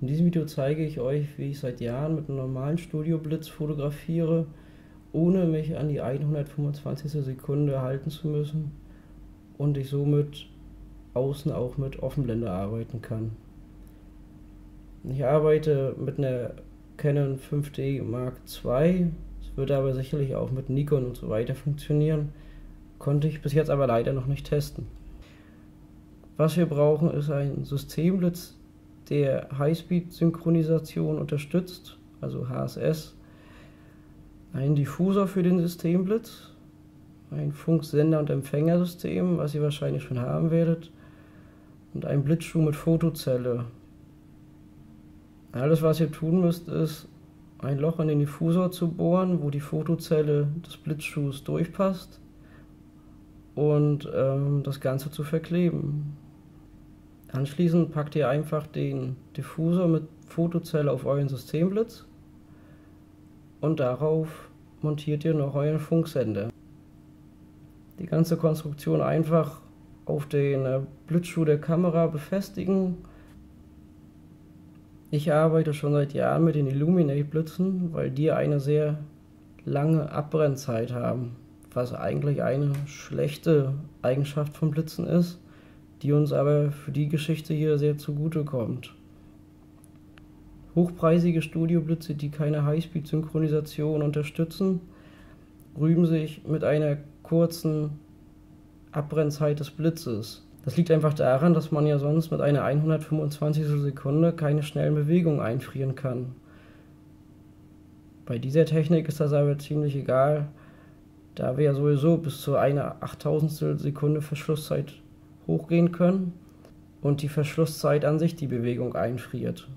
In diesem Video zeige ich euch, wie ich seit Jahren mit einem normalen Studioblitz fotografiere, ohne mich an die 125. Sekunde halten zu müssen und ich somit außen auch mit Offenblende arbeiten kann. Ich arbeite mit einer Canon 5D Mark II, es würde aber sicherlich auch mit Nikon und so weiter funktionieren, konnte ich bis jetzt aber leider noch nicht testen. Was wir brauchen ist ein Systemblitz, der Highspeed-Synchronisation unterstützt, also HSS, ein Diffusor für den Systemblitz, ein Funksender- und Empfängersystem, was ihr wahrscheinlich schon haben werdet, und ein Blitzschuh mit Fotozelle. Alles, was ihr tun müsst, ist ein Loch in den Diffusor zu bohren, wo die Fotozelle des Blitzschuhs durchpasst und ähm, das Ganze zu verkleben. Anschließend packt ihr einfach den Diffusor mit Fotozelle auf euren Systemblitz und darauf montiert ihr noch euren Funksender. Die ganze Konstruktion einfach auf den äh, Blitzschuh der Kamera befestigen. Ich arbeite schon seit Jahren mit den Illuminate-Blitzen, weil die eine sehr lange Abbrennzeit haben, was eigentlich eine schlechte Eigenschaft von Blitzen ist die uns aber für die Geschichte hier sehr zugute kommt. Hochpreisige Studioblitze, die keine Highspeed-Synchronisation unterstützen, rühmen sich mit einer kurzen Abbrennzeit des Blitzes. Das liegt einfach daran, dass man ja sonst mit einer 125. Sekunde keine schnellen Bewegungen einfrieren kann. Bei dieser Technik ist das aber ziemlich egal, da wir ja sowieso bis zu einer 8000 Sekunde Verschlusszeit hochgehen können und die Verschlusszeit an sich die Bewegung einfriert.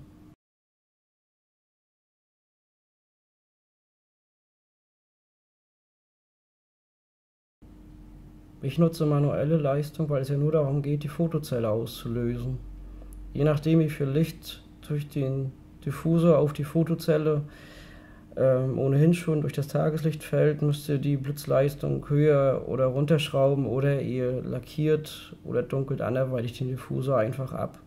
Ich nutze manuelle Leistung, weil es ja nur darum geht, die Fotozelle auszulösen. Je nachdem, wie viel Licht durch den Diffusor auf die Fotozelle ähm, ohnehin schon durch das Tageslicht fällt, müsst ihr die Blitzleistung höher oder runterschrauben oder ihr lackiert oder dunkelt anderweitig den Diffusor einfach ab.